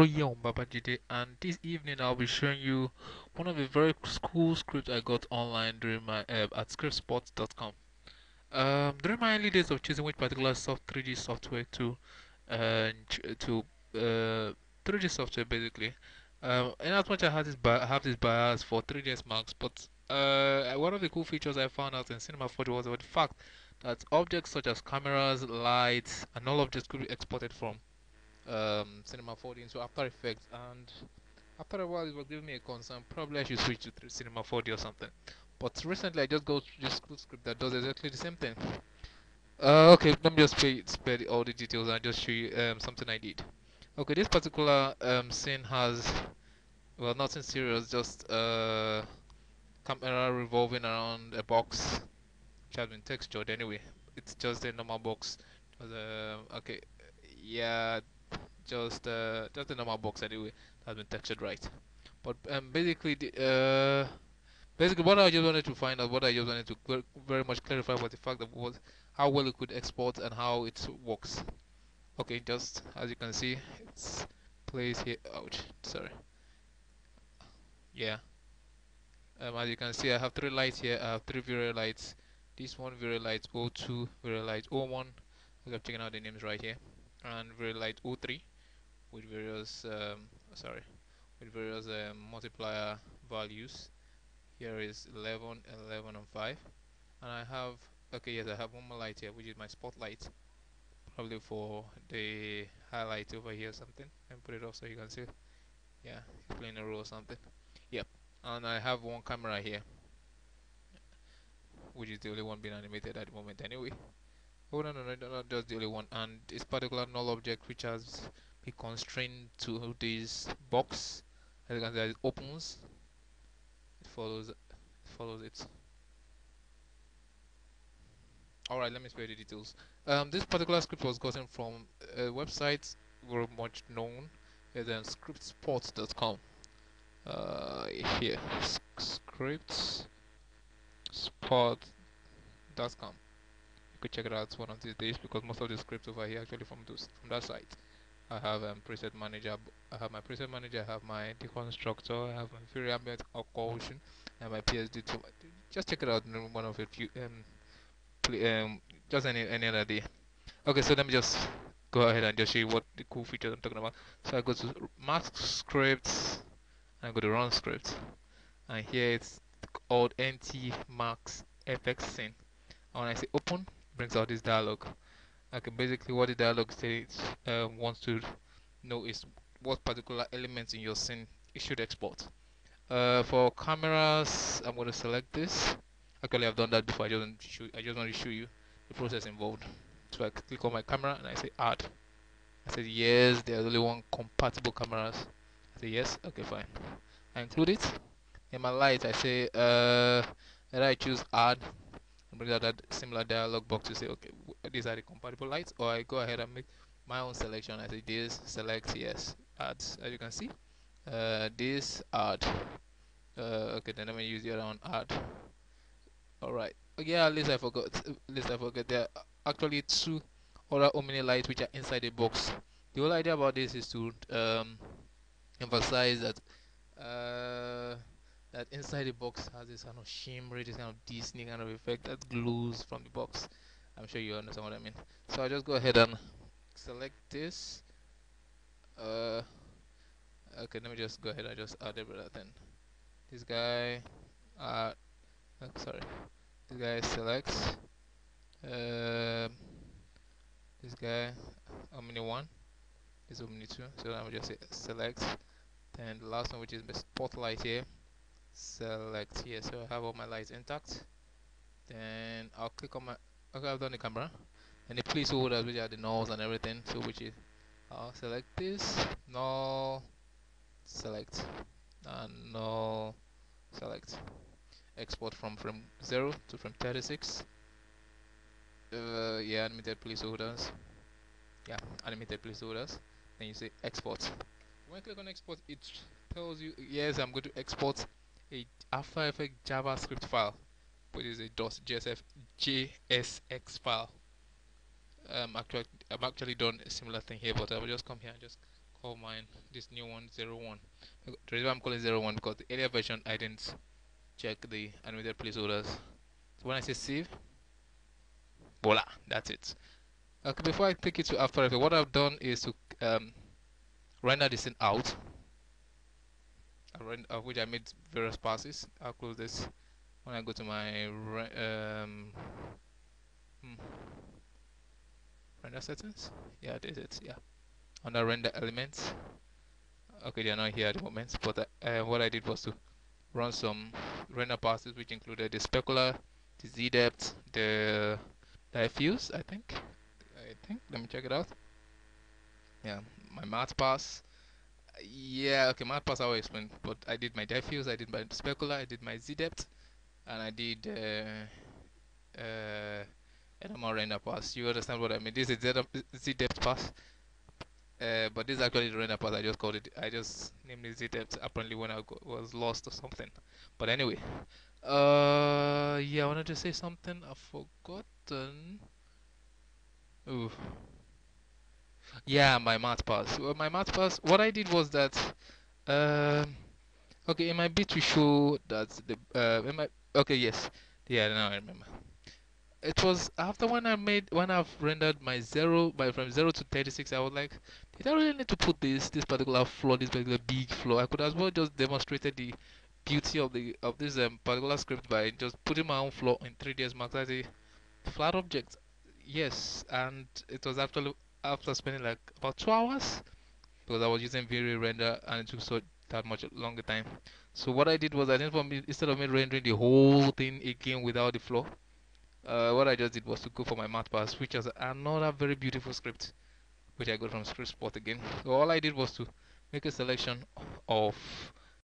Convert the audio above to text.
Royan Babajide and this evening I'll be showing you one of the very cool scripts I got online during my uh, at scriptspot.com. Um, during my early days of choosing which particular soft 3D software to uh, to uh, 3D software basically, um, and as much I have this have this bias for 3ds Max, but uh, one of the cool features I found out in Cinema 4D was the fact that objects such as cameras, lights, and all objects could be exported from um, Cinema 4D into After Effects, and after a while it was giving me a concern. Probably I should switch to Cinema 4D or something. But recently I just go to this script that does exactly the same thing. Uh, okay, let me just spare, spare all the details and just show you um, something I did. Okay, this particular um, scene has, well, nothing serious, just uh, camera revolving around a box which has been textured anyway. It's just a normal box. Uh, okay, yeah, just uh, just a normal box anyway that's been textured right. But um, basically, the, uh, basically what I just wanted to find out, what I just wanted to very much clarify was the fact that was how well it could export and how it works. Okay, just as you can see, it's placed here. Ouch, sorry. Yeah. Um, as you can see, I have three lights here. I have three V-Ray lights. This one V-Ray light 02, V-Ray light 01. I'm checking out the names right here, and V-Ray light 03 with various um, sorry with various um, multiplier values. Here is 11 11 and 5 and I have okay yes I have one more light here which is my spotlight probably for the highlight over here something. And put it off so you can see. Yeah playing a role or something. Yep. And I have one camera here which is the only one being animated at the moment anyway. Oh no no no not just the only one. And this particular null object which has be constrained to this box. As it opens it follows it follows it. Alright let me spare the details. Um, this particular script was gotten from a website very much known as um, scriptspot.com uh, here scriptspot.com you could check it out one of these days because most of the scripts over here actually from those from that site I have um, preset manager. I have my preset manager. I have my deconstructor. I have my Fury ambient occlusion and my PSD. Just check it out. in One of a few. Um, um, just any any other day. Okay, so let me just go ahead and just show you what the cool features I'm talking about. So I go to MAXScripts and I go to run script, and here it's called NT Max FX scene. And when I say open, brings out this dialog okay basically what the dialog states uh, wants to know is what particular elements in your scene it should export. Uh, for cameras I'm going to select this. Actually I've done that before. I just want to show, I just want to show you the process involved. So I click on my camera and I say add. I said yes there's only one compatible cameras. I say yes okay fine. I include it. In my light I say uh and I choose add. Bring out that similar dialog box to say okay these are the compatible lights or I go ahead and make my own selection. I say this select yes add as you can see uh, this add. Uh, okay then I'm gonna use the other one add. Alright yeah at least I forgot at least I forgot there are actually two other Omni lights which are inside the box. The whole idea about this is to um, emphasize that uh, that inside the box has this kind of shimmery, this kind of Disney kind of effect that glues from the box. I'm sure you understand what I mean. So I'll just go ahead and select this. Uh, okay, let me just go ahead and just add everything. This guy, uh, oh, sorry, this guy selects. Um, this guy, Omni one, is Omni two. So I'm just select. Then the last one, which is the spotlight here select here so I have all my lights intact then I'll click on my okay I've done the camera. And the placeholders which are the nulls and everything so which is I'll select this null select and null select. Export from frame 0 to frame 36 uh, yeah animated placeholders yeah animated placeholders then you say export. When you click on export it tells you yes I'm going to export a After Effects JavaScript file, which is a .jsf JSX file. Um, actually, I've actually done a similar thing here, but I will just come here and just call mine this new one zero one. The reason I'm calling zero one because the earlier version I didn't check the animated placeholders. So when I say save, voila, that's it. Okay, before I take it to After Effects, what I've done is to um, render this thing out, of which I made various passes. I'll close this when I go to my um, hmm, render settings. Yeah, this is it. Yeah, under render elements. Okay, they are not here at the moment, but uh, what I did was to run some render passes, which included the specular, the z depth, the diffuse, I think I think. Let me check it out. Yeah, my math pass. Yeah, okay, math pass I will explain. But I did my diffuse, I did my specular, I did my z depth, and I did uh, uh, NMR render pass. You understand what I mean? This is z depth pass. Uh, but this is actually the render pass. I just called it. I just named it z depth. Apparently, when I was lost or something. But anyway, uh, yeah, I wanted to say something. I've forgotten. Ooh. Yeah, my math pass. Well, my math pass. What I did was that, um, okay, in my bit to show that the uh, in my okay, yes, yeah, now I remember. It was after when I made when I've rendered my zero by from zero to 36. I was like, did I really need to put this this particular floor, this particular big floor? I could as well just demonstrated the beauty of the of this um, particular script by just putting my own floor in 3ds Max as a flat object yes and it was actually after spending like about two hours because I was using V-Ray-Render and it took so that much longer time so what I did was I didn't for me instead of me rendering the whole thing again without the flow uh, what I just did was to go for my math pass which is another very beautiful script which I got from Script Spot again. So all I did was to make a selection of